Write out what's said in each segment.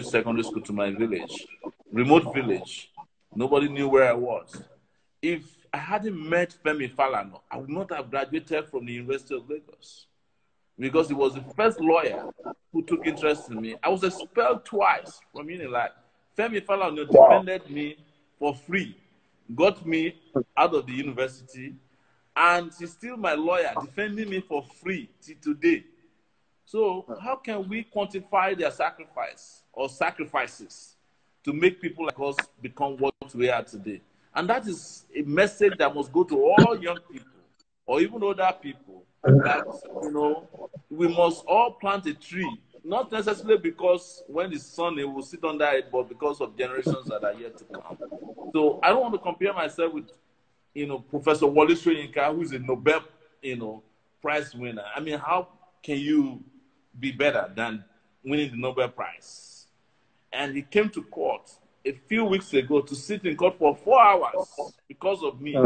secondary school to my village, remote village. Nobody knew where I was. If I hadn't met Femi Falana, I would not have graduated from the University of Lagos because he was the first lawyer who took interest in me. I was expelled twice from Unilag. Femi Falana defended me for free, got me out of the university, and he's still my lawyer, defending me for free till today. So how can we quantify their sacrifice or sacrifices to make people like us become what we are today? And that is a message that must go to all young people or even older people that you know we must all plant a tree, not necessarily because when it's sunny we'll sit under it, but because of generations that are yet to come. So I don't want to compare myself with you know Professor Wole Soyinka, who's a Nobel you know prize winner. I mean, how can you be better than winning the Nobel Prize? And he came to court a few weeks ago to sit in court for four hours because of me,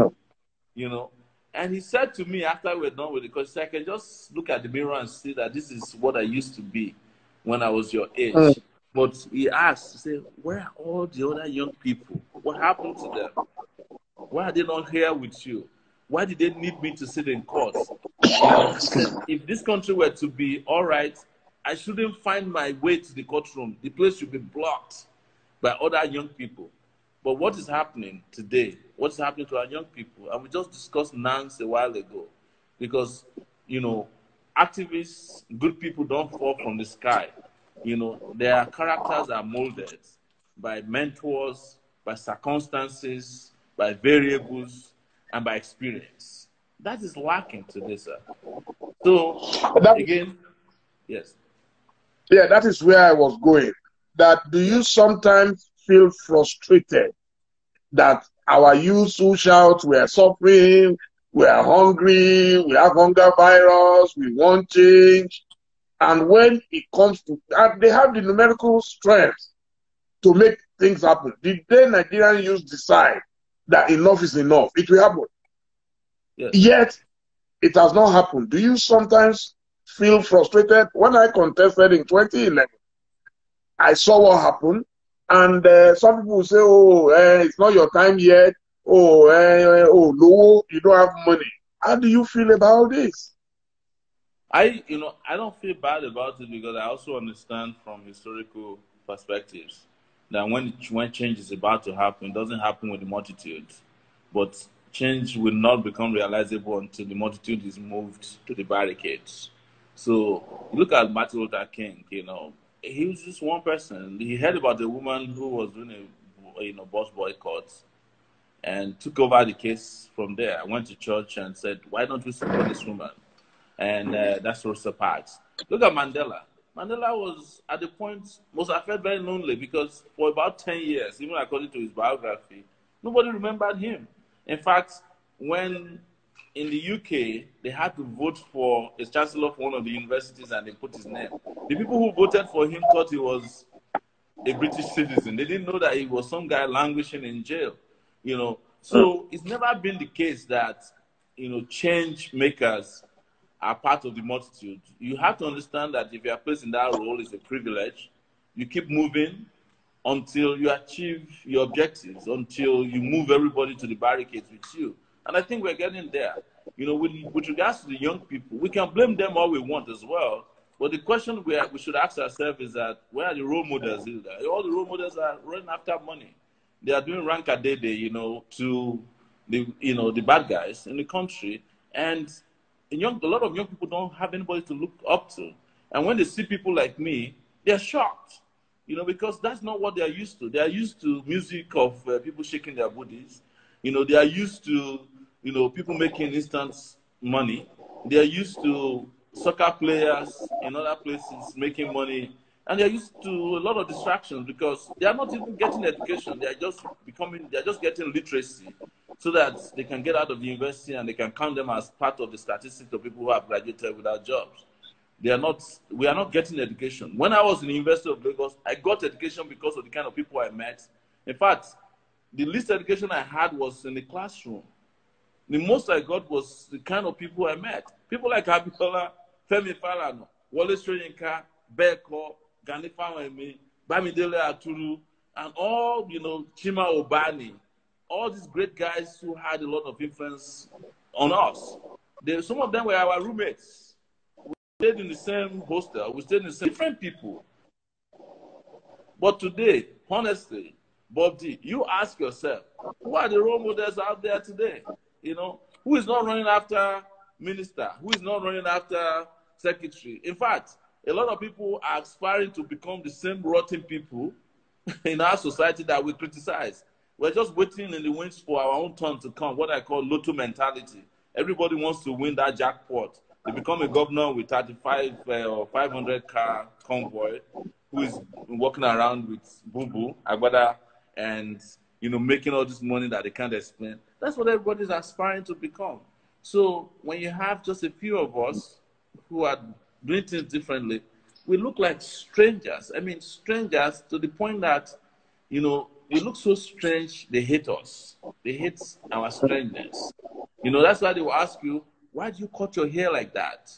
you know. And he said to me after we're done with it, because I can just look at the mirror and see that this is what I used to be when I was your age. Mm. But he asked, he said, Where are all the other young people? What happened to them? Why are they not here with you? Why did they need me to sit in court? If this country were to be all right, I shouldn't find my way to the courtroom. The place should be blocked by other young people. But what is happening today? What's happening to our young people? And we just discussed NANS a while ago. Because, you know, activists, good people don't fall from the sky. You know, their characters are molded by mentors, by circumstances, by variables, and by experience. That is lacking today, sir. So, that, again, yes. Yeah, that is where I was going that do you sometimes feel frustrated that our youth who shout we are suffering, we are hungry, we have hunger virus, we want change, and when it comes to they have the numerical strength to make things happen. Did the Nigerian youth decide that enough is enough? It will happen. Yes. Yet it has not happened. Do you sometimes feel frustrated? When I contested in 2011, I saw what happened, and uh, some people say, "Oh, uh, it's not your time yet." Oh, uh, oh, no, you don't have money. How do you feel about this? I, you know, I don't feel bad about it because I also understand from historical perspectives that when when change is about to happen, it doesn't happen with the multitude, but change will not become realizable until the multitude is moved to the barricades. So look at Martin Luther King. You know, he was just one person. He heard about a woman who was doing a you know bus boycott and took over the case from there. I went to church and said, "Why don't we support this woman?" And uh, that's Rosa Parks. Look at Mandela. Mandela was at the point most I felt very lonely because for about ten years, even according to his biography, nobody remembered him. In fact, when in the UK, they had to vote for a chancellor for one of the universities and they put his name. The people who voted for him thought he was a British citizen. They didn't know that he was some guy languishing in jail, you know. So it's never been the case that, you know, change makers are part of the multitude. You have to understand that if you are placed in that role, it's a privilege. You keep moving until you achieve your objectives, until you move everybody to the barricades with you. And I think we're getting there. You know, with, with regards to the young people, we can blame them all we want as well. But the question we, are, we should ask ourselves is that where are the role models? All the role models are running after money. They are doing rank a day, you know, to the you know the bad guys in the country, and young, a lot of young people don't have anybody to look up to. And when they see people like me, they're shocked, you know, because that's not what they are used to. They are used to music of uh, people shaking their bodies. You know, they are used to you know, people making instant money. They are used to soccer players in other places making money, and they're used to a lot of distractions because they are not even getting education. They are just becoming, they are just getting literacy so that they can get out of the university and they can count them as part of the statistics of people who have graduated without jobs. They are not, we are not getting education. When I was in the University of Lagos, I got education because of the kind of people I met. In fact, the least education I had was in the classroom the most I got was the kind of people I met. People like Abiola, Femi Falana, Wole Soyinka, Beko, Gani Fawehinmi, Bamidele Aturu, and all, you know, Chima Ubani, all these great guys who had a lot of influence on us. They, some of them were our roommates. Stayed in the same hostel. We stayed in the same different people. But today, honestly, Bob D, you ask yourself, who are the role models out there today? You know, who is not running after minister? Who is not running after secretary? In fact, a lot of people are aspiring to become the same rotten people in our society that we criticize. We're just waiting in the wings for our own turn to come, what I call lotto mentality. Everybody wants to win that jackpot. They become a governor with 35 uh, or 500 car convoy who is walking around with Boo Boo, Agbada, and you know, making all this money that they can't explain. That's what everybody's aspiring to become. So when you have just a few of us who are doing things differently, we look like strangers. I mean, strangers to the point that, you know, we look so strange, they hate us. They hate our strangeness. You know, that's why they will ask you, why do you cut your hair like that?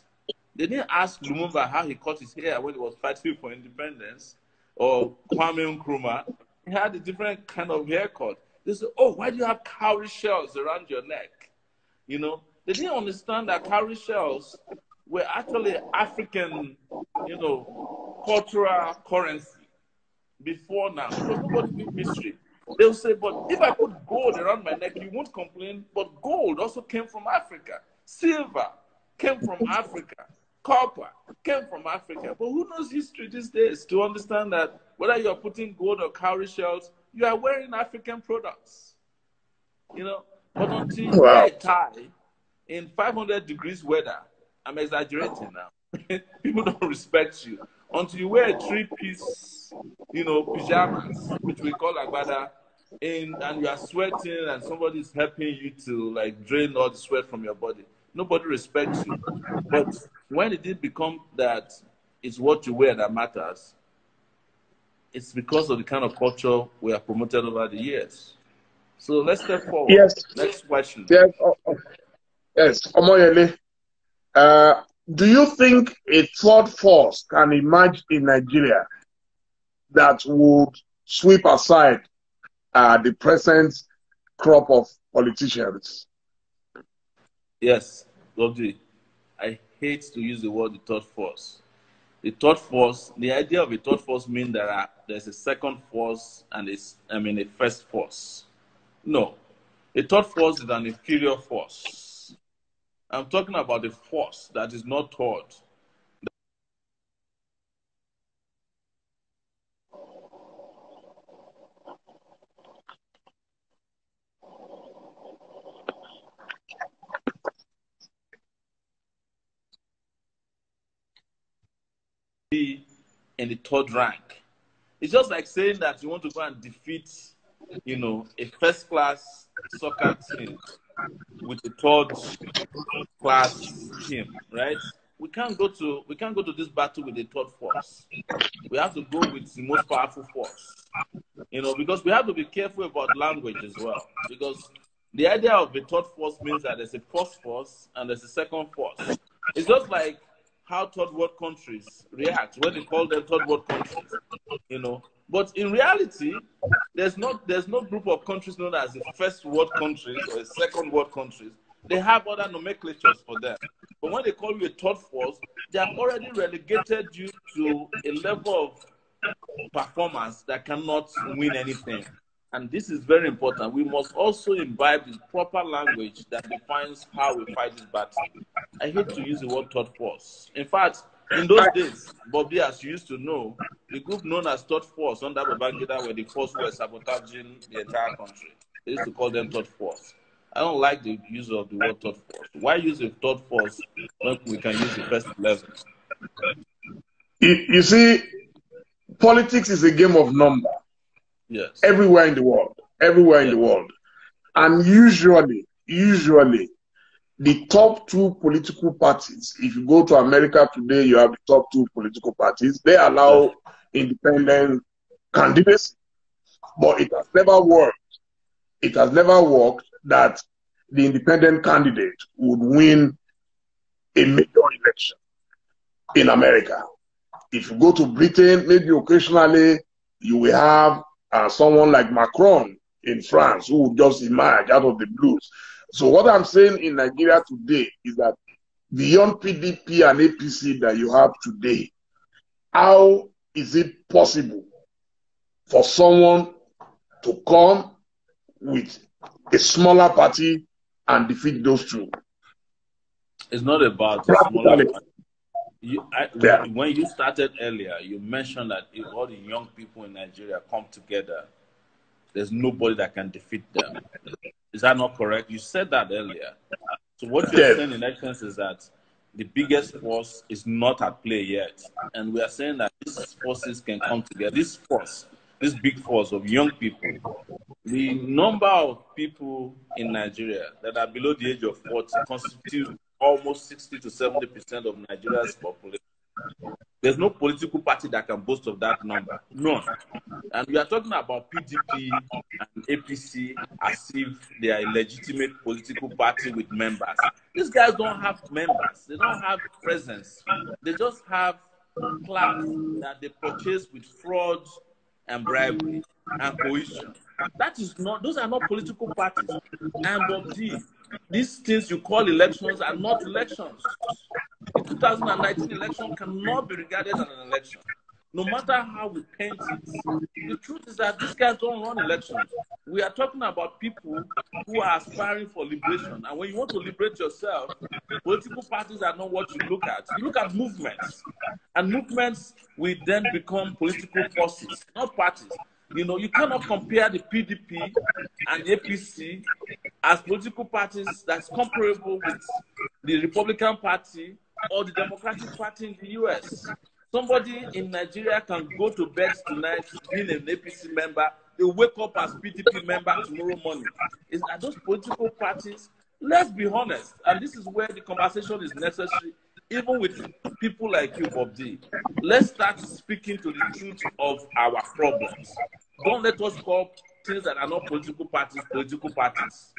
They didn't ask Lumumba how he cut his hair when he was fighting for independence, or Kwame Nkrumah. He had a different kind of haircut. They said, oh, why do you have cowrie shells around your neck? You know, they didn't understand that cowrie shells were actually African, you know, cultural currency before now. Because nobody knew history. They'll say, but if I put gold around my neck, you won't complain. But gold also came from Africa. Silver came from Africa. Copper came from Africa. But who knows history these days to understand that whether you're putting gold or cowrie shells, you are wearing African products. You know, but until you wear a tie in 500 degrees weather, I'm exaggerating now. People don't respect you until you wear a three-piece, you know, pajamas, which we call agbada, in and you are sweating and somebody is helping you to like drain all the sweat from your body. Nobody respects you. But when it did become that it's what you wear that matters, it's because of the kind of culture we have promoted over the years. So let's step forward. Yes. Next question. Yes. Oh, oh. Yes. Omoyele, uh, do you think a third force can emerge in Nigeria that would sweep aside uh, the present crop of politicians? Yes, Lovely. I hate to use the word the third force. The third force, the idea of a third force means there are uh, there's a second force and it's I mean a first force. No. A third force is an inferior force. I'm talking about a force that is not third. In the third rank. It's just like saying that you want to go and defeat, you know, a first class soccer team with a third class team, right? We can't go to we can't go to this battle with a third force. We have to go with the most powerful force. You know, because we have to be careful about language as well. Because the idea of the third force means that there's a first force and there's a second force. It's just like how third world countries react when they call them third world countries, you know. But in reality, there's not there's no group of countries known as the first world countries or the second world countries. They have other nomenclatures for them. But when they call you a third force, they have already relegated you to a level of performance that cannot win anything. And this is very important. We must also imbibe the proper language that defines how we fight this battle. I hate to use the word third force. In fact, in those days, Bobby, as you used to know, the group known as third force under Babangida were the force who were sabotaging the entire country. They used to call them third force. I don't like the use of the word third force. Why use a third force when we can use the first 11? You, you see, politics is a game of number. Yes. Everywhere in the world. Everywhere in the world. And usually, usually, the top two political parties, if you go to America today, you have the top two political parties. They allow independent candidates, but it has never worked. It has never worked that the independent candidate would win a major election in America. If you go to Britain, maybe occasionally you will have uh, someone like Macron in France who will just emerge out of the blues. So what I'm saying in Nigeria today is that beyond PDP and APC that you have today, how is it possible for someone to come with a smaller party and defeat those two? It's not about a smaller party. You, I, yeah. When you started earlier, you mentioned that if all the young people in Nigeria come together, there's nobody that can defeat them. Is that not correct? You said that earlier. So what you're saying in essence is that the biggest force is not at play yet. And we are saying that these forces can come together. This force, this big force of young people, the number of people in Nigeria that are below the age of 40 constitute almost 60 to 70 percent of Nigeria's population. There's no political party that can boast of that number. None. And we are talking about PDP and APC as if they are a legitimate political party with members. These guys don't have members. They don't have presence. They just have class that they purchase with fraud and bribery and coercion. That is not, those are not political parties. And of these, things you call elections are not elections. The 2019 election cannot be regarded as an election. No matter how we paint it, the truth is that these guys don't run elections. We are talking about people who are aspiring for liberation. And when you want to liberate yourself, political parties are not what you look at. You look at movements. And movements will then become political forces, not parties. You know, you cannot compare the PDP and the APC as political parties that's comparable with the Republican Party or the Democratic Party in the US. Somebody in Nigeria can go to bed tonight being an APC member, they wake up as PDP member tomorrow morning. Is are those political parties? Let's be honest, and this is where the conversation is necessary even with people like you, Bob D, let's start speaking to the truth of our problems. Don't let us call things that are not political parties political parties.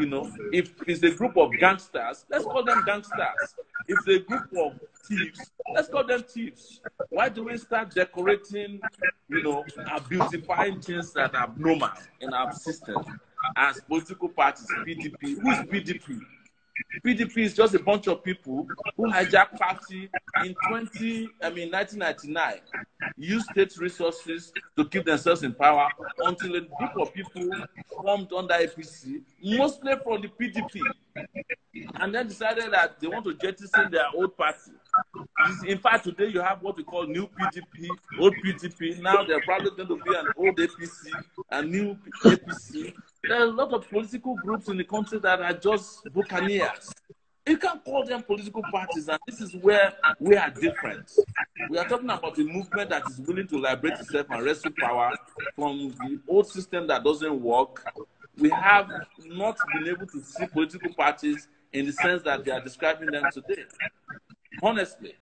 You know, if it's a group of gangsters, let's call them gangsters. If it's a group of thieves, let's call them thieves. Why do we start decorating, you know, and beautifying things that are abnormal in our system as political parties? PDP. Who's PDP? PDP is just a bunch of people who hijacked party in 20, I mean 1999, used state resources to keep themselves in power until a group of people formed under APC, mostly from the PDP, and then decided that they want to jettison their old party. In fact, today you have what we call new PDP, old PDP. Now they're probably going to be an old APC, a new APC. There are a lot of political groups in the country that are just buccaneers. You can't call them political parties, and this is where we are different. We are talking about a movement that is willing to liberate itself and wrestle power from the old system that doesn't work. We have not been able to see political parties in the sense that they are describing them today. Honestly,